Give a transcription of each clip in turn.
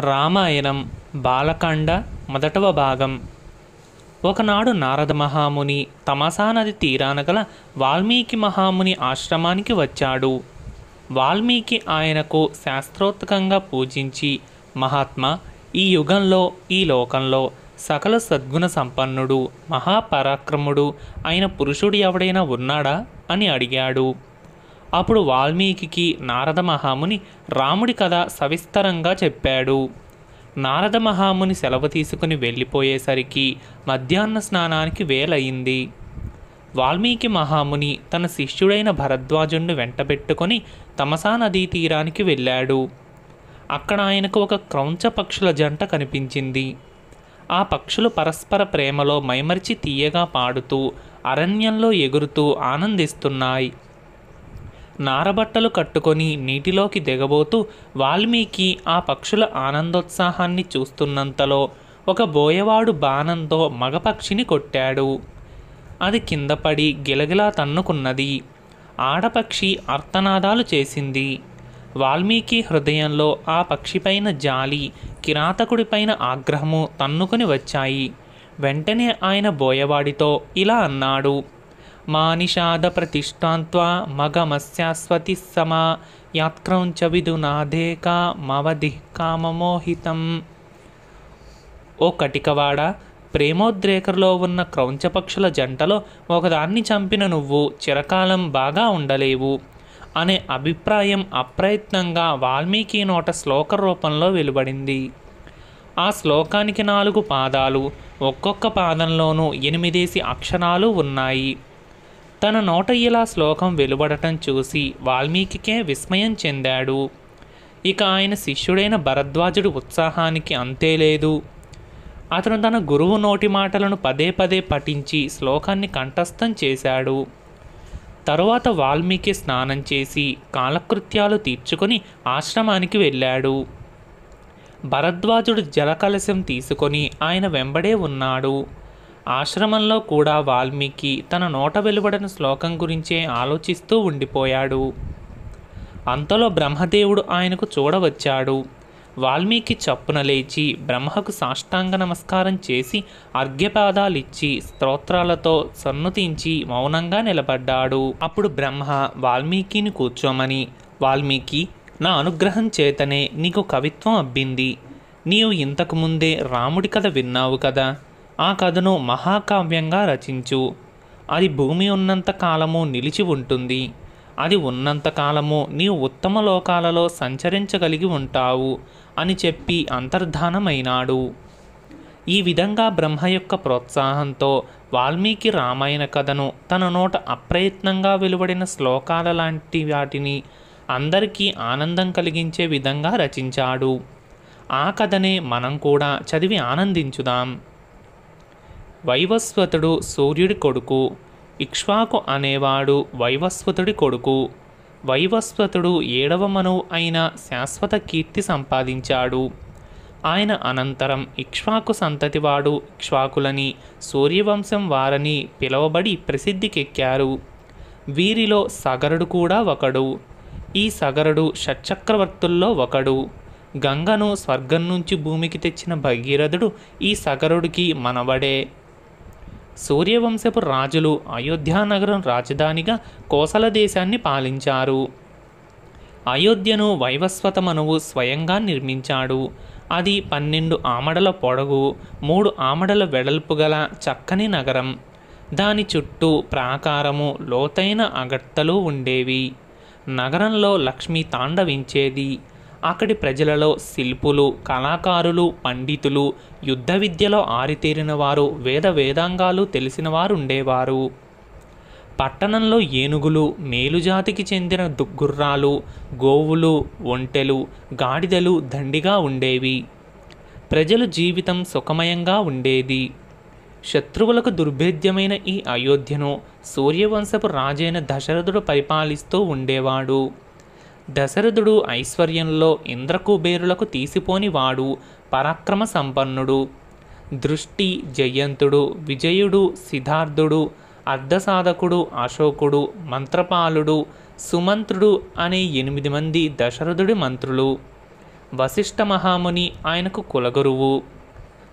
రామాయణం బాలకాండ మొదటవ భాగం. ఒకనాడు నారద మహాముని తమసా నది తీరాన గల వాల్మీకి మహాముని ఆశ్రమానికి వచ్చాడు. వాల్మీకి ఆయనకు శాస్త్రోత్కంగా పూజించి మహాత్మా ఈ యుగంలో ఈ లోకంలో సకల సద్గుణ సంపన్నుడు మహాపరాక్రముడు అయిన పురుషుడు ఎవడైనా ఉన్నాడా? అని అడిగాడు. అప్పుడు వాల్మీకి నారద మహాముని రాముడి కథ సవిస్తరంగా చెప్పాడు. నారద మహాముని సెలవు తీసుకుని వెళ్ళిపోయేసరికి మధ్యాహ్న స్నానానికి వేలయింది. వాల్మీకి మహాముని తన శిష్యుడైన భరద్వాజుణ్ణి వెంటబెట్టుకొని తమసా నదీ తీరానికి వెళ్ళాడు. అక్కడ ఆయనకు ఒక క్రౌంచ పక్షుల జంట కనిపించింది. ఆ పక్షులు పరస్పర ప్రేమలో మైమరిచి తీయగా పాడుతూ అరణ్యంలో ఎగురుతూ ఆనందిస్తున్నాయి. నారబట్టలు కట్టుకొని నీటిలోకి దిగబోతూ వాల్మీకి ఆ పక్షుల ఆనందోత్సాహాన్ని చూస్తున్నంతలో ఒక బోయవాడు బాణంతో మగపక్షిని కొట్టాడు. అది కింద పడి గిలగిలా తన్నుకున్నది. ఆడపక్షి అర్తనాదాలు చేసింది. వాల్మీకి హృదయంలో ఆ పక్షిపైన జాలి కిరాతకుడిపైన ఆగ్రహము తన్నుకొని వచ్చాయి. వెంటనే ఆయన బోయవాడితో ఇలా అన్నాడు. మానిషాద ప్రతిష్టాంత్వా మగమస్యాస్వతి సమా యాత్క్రౌంచ విదునాదేకా మవది కామమోహితం ఓ కటికవాడ ప్రేమోద్రేకలో ఉన్న క్రౌంచపక్షుల జంటలో ఒకదాన్ని చంపిన నువ్వు చిరకాలం బాగా ఉండలేవు అనే అభిప్రాయం అప్రయత్నంగా వాల్మీకి నోట శ్లోక రూపంలో వెలువడింది. ఆ శ్లోకానికి నాలుగు పాదాలు ఒక్కొక్క పాదంలోనూ ఎనిమిదేసి అక్షరాలు ఉన్నాయి. తన నోట ఇలా శ్లోకం వెలువడటం చూసి వాల్మీకికే విస్మయం చెందాడు. ఇక ఆయన శిష్యుడైన భరద్వాజుడు ఉత్సాహానికి అంతే లేదు. అతను తన గురువు నోటి మాటలను పదే పదే పఠించి శ్లోకాన్ని కంఠస్థం చేశాడు. తరువాత వాల్మీకి స్నానం చేసి కాలకృత్యాలు తీర్చుకొని ఆశ్రమానికి వెళ్ళాడు. భరద్వాజుడు జలకలశం తీసుకొని ఆయన వెంబడే ఉన్నాడు. ఆశ్రమంలో కూడా వాల్మీకి తన నోట వెలువడిన శ్లోకం గురించే ఆలోచిస్తూ ఉండిపోయాడు. అంతలో బ్రహ్మదేవుడు ఆయనకు చూడవచ్చాడు. వాల్మీకి చప్పున లేచి బ్రహ్మకు సాష్టాంగ నమస్కారం చేసి అర్ఘ్యపాదాలిచ్చి స్తోత్రాలతో సన్నుతించి మౌనంగా నిలబడ్డాడు. అప్పుడు బ్రహ్మ వాల్మీకిని కూర్చోమని. వాల్మీకి నా అనుగ్రహం చేతనే నీకు కవిత్వం అబ్బింది. నీవు ఇంతకు ముందే రాముడి కథ విన్నావు కదా. ఆ కథను మహాకావ్యంగా రచించు. అది భూమి ఉన్నంత కాలము నిలిచి ఉంటుంది. అది ఉన్నంత కాలము నీవు ఉత్తమ లోకాలలో సంచరించగలిగి ఉంటావు అని చెప్పి అంతర్ధానమైనాడు. ఈ విధంగా బ్రహ్మ యొక్క ప్రోత్సాహంతో వాల్మీకి రామాయణ కథను తన నోట అప్రయత్నంగా వెలువడిన శ్లోకాల లాంటి వాటిని అందరికీ ఆనందం కలిగించే విధంగా రచించాడు. ఆ కథనే మనం కూడా చదివి ఆనందించుదాం. వైవస్వతుడు సూర్యుడి కొడుకు ఇక్ష్వాకు అనేవాడు వైవస్వతుడి కొడుకు. వైవస్వతుడు ఏడవ మనువు అయిన శాశ్వత కీర్తి సంపాదించాడు. ఆయన అనంతరం ఇక్ష్వాకు సంతతివాడు ఇక్ష్వాకులని సూర్యవంశం వారని పిలువబడి ప్రసిద్ధికెక్కారు. వీరిలో సగరుడు కూడా ఒకడు. ఈ సగరుడు షట్చక్రవర్తుల్లో ఒకడు. గంగను స్వర్గం నుంచి భూమికి తెచ్చిన భగీరథుడు ఈ సగరుడికి మనవడే. సూర్యవంశపు రాజులు అయోధ్యానగరం రాజధానిగా కోసల దేశాన్ని పాలించారు. అయోధ్యను వైవస్వత మనువు స్వయంగా నిర్మించాడు. అది పన్నెండు ఆమడల పొడవు మూడు ఆమడల వెడల్పు గల చక్కని నగరం. దాని చుట్టూ ప్రాకారము లోతైన అగట్టలు ఉండేవి. నగరంలో లక్ష్మి తాండవించేది. అక్కడి ప్రజలలో శిల్పులు కళాకారులు పండితులు యుద్ధ విద్యలో ఆరితేరిన వారు వేద వేదాంగాలు తెలిసిన వారు ఉండేవారు పట్టణంలో ఏనుగులు మేలుజాతికి చెందిన దుగ్గుర్రాలు గోవులు ఒంటెలు గాడిదలు దండిగా ఉండేవి. ప్రజల జీవితం సుఖమయంగా ఉండేది. శత్రువులకు దుర్భేద్యమైన ఈ అయోధ్యను సూర్యవంశపు రాజైన దశరథుడు పరిపాలిస్తూ ఉండేవాడు. దశరథుడు ఐశ్వర్యంలో ఇంద్రకుబేరులకు తీసిపోనివాడు పరాక్రమ సంపన్నుడు దృష్టి జయంతుడు విజయుడు సిద్ధార్థుడు అర్ధసాధకుడు అశోకుడు మంత్రపాలుడు సుమంత్రుడు అనే ఎనిమిది మంది దశరథుడి మంత్రులు. వశిష్ఠ మహాముని ఆయనకు కులగురువు.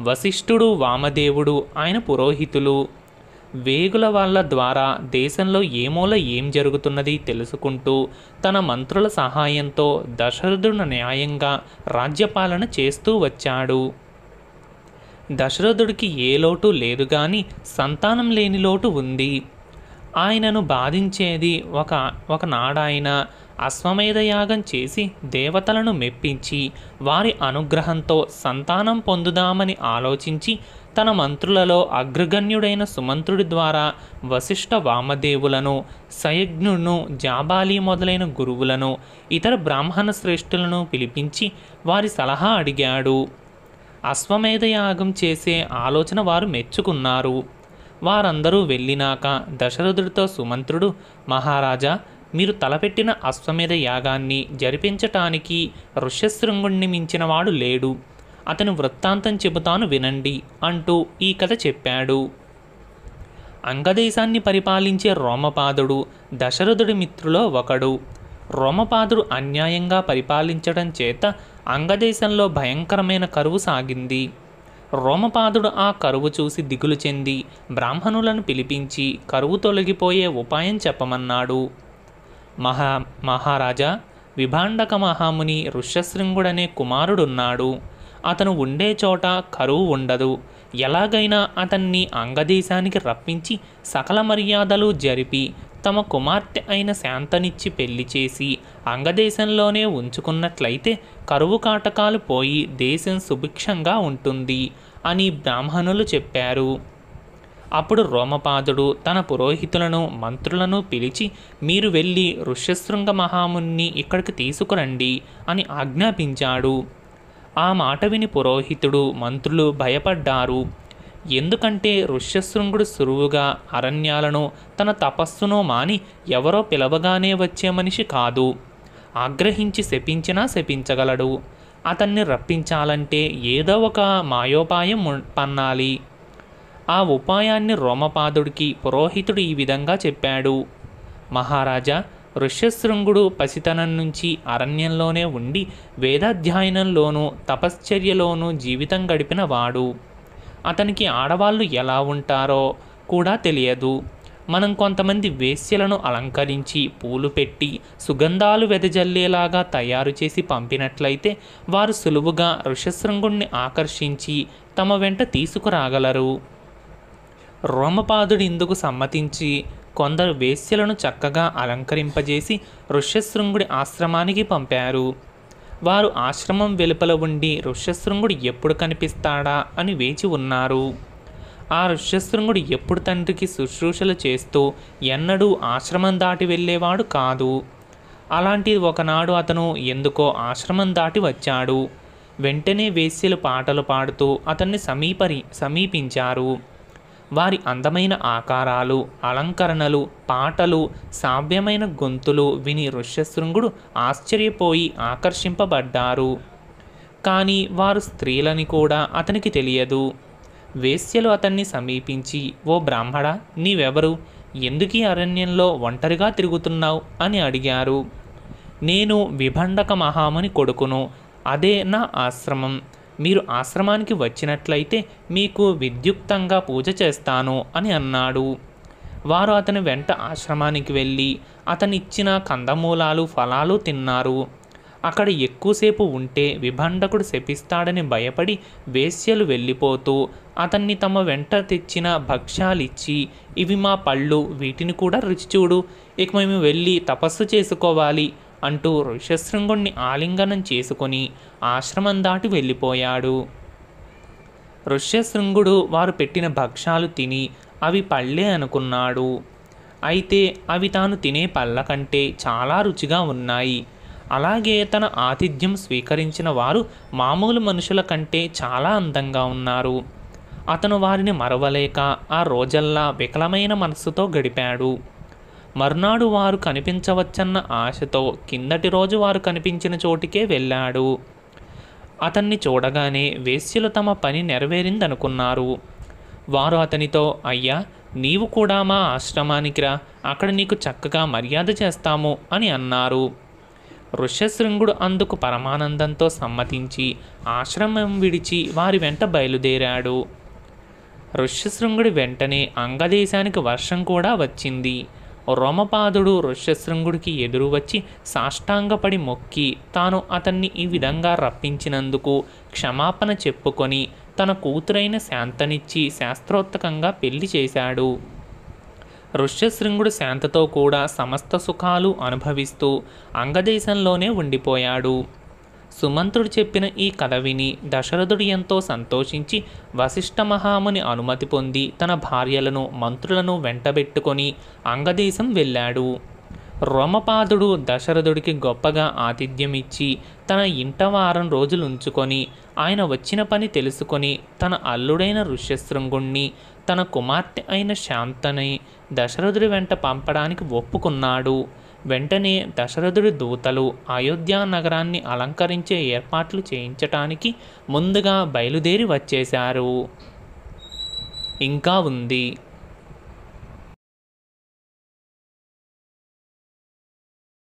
వశిష్ఠుడు వామదేవుడు ఆయన పురోహితులు. వేగుల వాళ్ళ ద్వారా దేశంలో ఏమోల ఏం జరుగుతున్నది తెలుసుకుంటూ తన మంత్రుల సహాయంతో దశరథుడు న్యాయంగా రాజ్యపాలన చేస్తూ వచ్చాడు. దశరథుడికి ఏ లోటు లేదు కానీ సంతానం లేని లోటు ఉంది. ఆయనను బాధించేది ఒక ఒకనాడాయన అశ్వమేధయాగం చేసి దేవతలను మెప్పించి వారి అనుగ్రహంతో సంతానం పొందుదామని ఆలోచించి తన మంత్రులలో అగ్రగణ్యుడైన సుమంత్రుడి ద్వారా వశిష్ఠ వామదేవులను సయజ్ఞును జాబాలి మొదలైన గురువులను ఇతర బ్రాహ్మణ శ్రేష్ఠులను పిలిపించి వారి సలహా అడిగాడు. అశ్వమేధ యాగం చేసే ఆలోచన వారు మెచ్చుకున్నారు. వారందరూ వెళ్ళినాక దశరథుడితో సుమంత్రుడు మహారాజా మీరు తలపెట్టిన అశ్వమేధ యాగాన్ని జరిపించటానికి ఋష్యశృంగుణ్ణి మించినవాడు లేడు. అతను వృత్తాంతం చెబుతాను వినండి అంటూ ఈ కథ చెప్పాడు. అంగదేశాన్ని పరిపాలించే రోమపాదుడు దశరథుడి మిత్రులో ఒకడు. రోమపాదుడు అన్యాయంగా పరిపాలించడం చేత అంగదేశంలో భయంకరమైన కరువు సాగింది. రోమపాదుడు ఆ కరువు చూసి దిగులు చెంది బ్రాహ్మణులను పిలిపించి కరువు తొలగిపోయే ఉపాయం చెప్పమన్నాడు. మహా మహారాజా విభాండక మహాముని ఋష్యశృంగుడనే కుమారుడున్నాడు. అతను ఉండే చోట కరువు ఉండదు. ఎలాగైనా అతన్ని అంగదేశానికి రప్పించి సకల మర్యాదలు జరిపి తమ కుమార్తె అయిన శాంతనిచ్చి పెళ్ళి చేసి అంగదేశంలోనే ఉంచుకున్నట్లయితే కరువు కాటకాలు పోయి దేశం సుభిక్షంగా ఉంటుంది అని బ్రాహ్మణులు చెప్పారు. అప్పుడు రోమపాదుడు తన పురోహితులను మంత్రులను పిలిచి మీరు వెళ్ళి ఋష్యశృంగ మహాముని ఇక్కడికి తీసుకురండి అని ఆజ్ఞాపించాడు. ఆ మాట విని పురోహితుడు మంత్రులు భయపడ్డారు. ఎందుకంటే ఋష్యశృంగుడు సురువుగా అరణ్యాలను తన తపస్సును మాని ఎవరో పిలవగానే వచ్చే మనిషి కాదు. ఆగ్రహించి శపించినా శపించగలడు. అతన్ని రప్పించాలంటే ఏదో ఒక మాయోపాయం పన్నాలి. ఆ ఉపాయాన్ని రోమపాదుడికి పురోహితుడు ఈ విధంగా చెప్పాడు. మహారాజా ఋష్యశృంగుడు పసితనం నుంచి అరణ్యంలోనే ఉండి వేదాధ్యయనంలోనూ తపశ్చర్యలోనూ జీవితం గడిపిన వాడు. అతనికి ఆడవాళ్ళు ఎలా ఉంటారో కూడా తెలియదు. మనం కొంతమంది వేశ్యలను అలంకరించి పూలు పెట్టి సుగంధాలు వెదజల్లేలాగా తయారు చేసి పంపినట్లయితే వారు సులువుగా ఋషశృంగుణ్ణి ఆకర్షించి తమ వెంట తీసుకురాగలరు. రోమపాదుడు ఇందుకు సమ్మతించి కొందరు వేశ్యలను చక్కగా అలంకరింపజేసి ఋష్యశృంగుడి ఆశ్రమానికి పంపారు. వారు ఆశ్రమం వెలుపల ఉండి ఋష్యశృంగుడు ఎప్పుడు కనిపిస్తాడా అని వేచి ఉన్నారు. ఆ ఋష్యశృంగుడు ఎప్పుడు తండ్రికి శుశ్రూషలు చేస్తూ ఎన్నడూ ఆశ్రమం దాటి వెళ్ళేవాడు కాదు. అలాంటి ఒకనాడు అతను ఎందుకో ఆశ్రమం దాటి వచ్చాడు. వెంటనే వేశ్యలు పాటలు పాడుతూ అతన్ని సమీపరి సమీపించారు. వారి అందమైన ఆకారాలు అలంకరణలు పాటలు సావ్యమైన గొంతులు విని ఋష్యశృంగుడు ఆశ్చర్యపోయి ఆకర్షింపబడ్డారు. కానీ వారు స్త్రీలని కూడా అతనికి తెలియదు. వేశ్యలు అతన్ని సమీపించి ఓ బ్రాహ్మడ నీవెవరు? ఎందుకీ అరణ్యంలో ఒంటరిగా తిరుగుతున్నావు? అని అడిగారు. నేను విభండక మహాముని కొడుకును. అదే నా ఆశ్రమం. మీరు ఆశ్రమానికి వచ్చినట్లయితే మీకు విద్యుక్తంగా పూజ చేస్తాను అని అన్నాడు. వారు అతని వెంట ఆశ్రమానికి వెళ్ళి అతనిచ్చిన కందమూలాలు ఫలాలు తిన్నారు. అక్కడ ఎక్కువసేపు ఉంటే విభండకుడు శపిస్తాడని భయపడి వేశ్యలు వెళ్ళిపోతూ అతన్ని తమ వెంట తెచ్చిన భక్ష్యాలిచ్చి ఇవి మా పళ్ళు వీటిని కూడా రుచి చూడు. ఇక మేము వెళ్ళి తపస్సు చేసుకోవాలి. అంటూ ఋషశృంగుణ్ణి ఆలింగనం చేసుకొని ఆశ్రమం దాటి వెళ్ళిపోయాడు. ఋష్యశృంగుడు వారు పెట్టిన భక్ష్యాలు తిని అవి పళ్ళే అనుకున్నాడు. అయితే అవి తాను తినే పళ్ళ కంటే చాలా రుచిగా ఉన్నాయి. అలాగే తన ఆతిథ్యం స్వీకరించిన వారు మామూలు మనుషుల కంటే చాలా అందంగా ఉన్నారు. అతను వారిని మరవలేక ఆ రోజల్లా వికలమైన మనస్సుతో గడిపాడు. మర్నాడు వారు కనిపించవచ్చన్న ఆశతో కిందటి రోజు వారు కనిపించిన చోటికే వెళ్ళాడు. అతన్ని చూడగానే వేశ్యలు తమ పని నెరవేరిందనుకున్నారు. వారు అతనితో అయ్యా నీవు కూడా మా ఆశ్రమానికి రా. అక్కడ నీకు చక్కగా మర్యాద చేస్తాము అని అన్నారు. ఋష్యశృంగుడు అందుకు పరమానందంతో సమ్మతించి ఆశ్రమం విడిచి వారి వెంట బయలుదేరాడు. ఋష్యశృంగుడి వెంటనే అంగదేశానికి వర్షం కూడా వచ్చింది. రోమపాదుడు ఋష్యశృంగుడికి ఎదురు వచ్చి సాష్టాంగపడి మొక్కి తాను అతన్ని ఈ విధంగా రప్పించినందుకు క్షమాపణ చెప్పుకొని తన కూతురైన శాంతనిచ్చి శాస్త్రోత్తకంగా పెళ్ళి చేశాడు. ఋష్యశృంగుడు శాంతతో కూడా సమస్త సుఖాలు అనుభవిస్తూ అంగదేశంలోనే ఉండిపోయాడు. సుమంత్రుడు చెప్పిన ఈ కథ విని దశరథుడు ఎంతో సంతోషించి వశిష్ఠ మహాముని అనుమతి పొంది తన భార్యలను మంత్రులను వెంటబెట్టుకొని అంగదేశం వెళ్ళాడు. రోమపాదుడు దశరథుడికి గొప్పగా ఆతిథ్యం ఇచ్చి తన ఇంట వారం రోజులు ఉంచుకొని ఆయన వచ్చిన పని తెలుసుకొని తన అల్లుడైన ఋష్యశృంగుణ్ణి తన కుమార్తె అయిన శాంతని దశరథుడి వెంట పంపడానికి ఒప్పుకున్నాడు. వెంటనే దశరథుడి దూతలు అయోధ్య నగరాన్ని అలంకరించే ఏర్పాట్లు చేయించటానికి ముందుగా బయలుదేరి వచ్చేశారు. ఇంకా ఉంది.